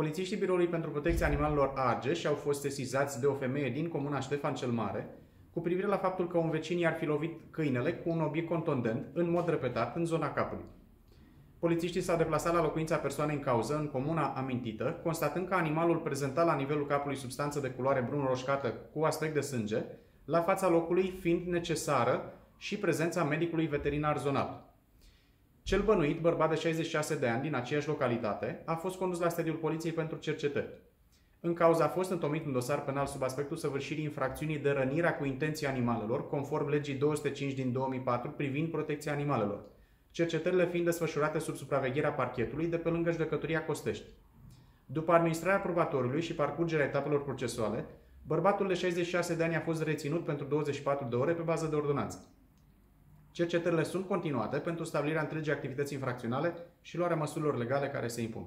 Polițiștii Biroului pentru Protecția Animalelor Argeș au fost sesizați de o femeie din comuna Ștefan cel Mare cu privire la faptul că un vecin i-ar fi lovit câinele cu un obiect contundent în mod repetat în zona capului. Polițiștii s-au deplasat la locuința persoanei în cauză, în comuna amintită, constatând că animalul prezenta la nivelul capului substanță de culoare brun-roșcată cu aspect de sânge, la fața locului fiind necesară și prezența medicului veterinar zonal. Cel bănuit, bărbat de 66 de ani din aceeași localitate, a fost condus la stadiul poliției pentru cercetări. În cauza a fost întomit un dosar penal sub aspectul săvârșirii infracțiunii de rănirea cu intenție animalelor, conform legii 205 din 2004 privind protecția animalelor, cercetările fiind desfășurate sub supravegherea parchetului de pe lângă judecătoria Costești. După administrarea probatoriului și parcurgerea etapelor procesuale, bărbatul de 66 de ani a fost reținut pentru 24 de ore pe bază de ordonanță. Cercetările sunt continuate pentru stabilirea întregii activități infracționale și luarea măsurilor legale care se impun.